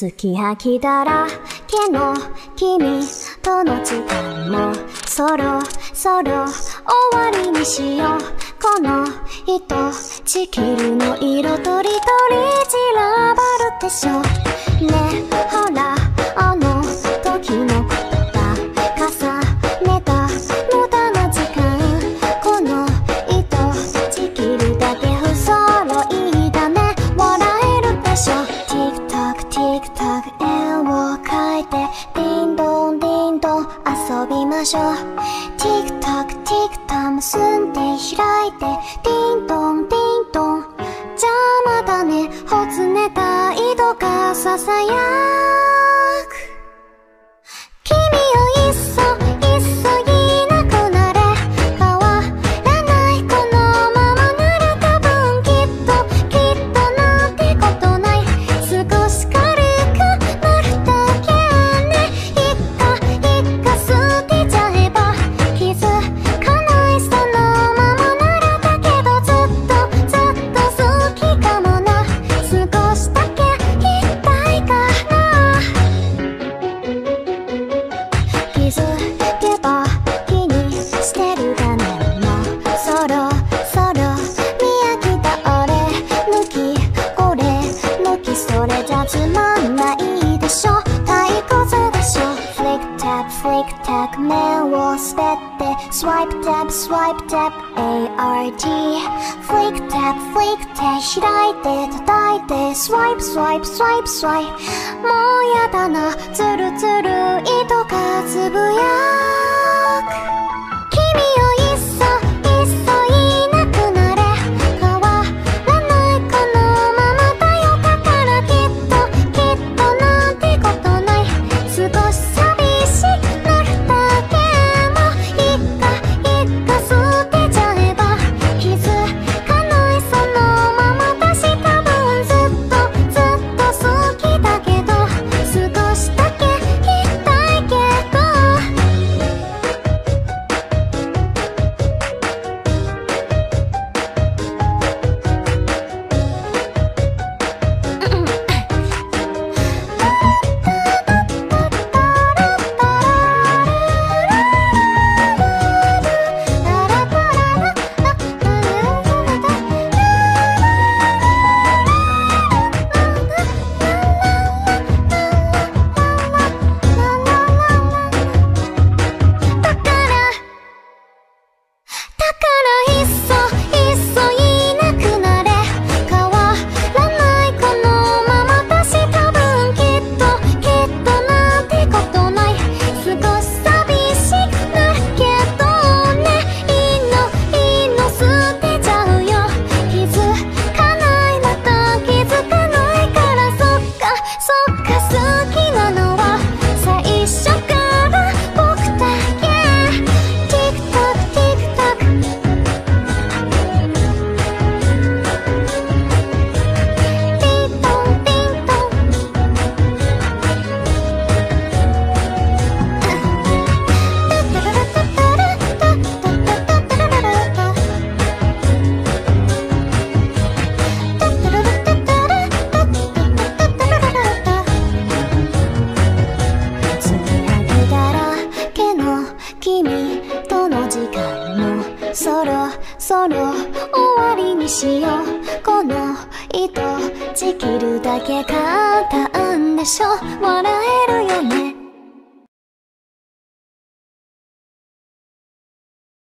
月明きだらけの君との時間もそろそろ終わりにしよう。この糸地球の色とりとり散らばるでしょささや Click tack melło The Swipe tap, swipe tap A R T. Flick tap, flick też Rajdy to dajdy Swipe, swipe, swipe, swipe. もうやだなツルツル糸数ぶやそろそろ終わりにしよう。この糸ちぎるだけ簡単でしょ。笑える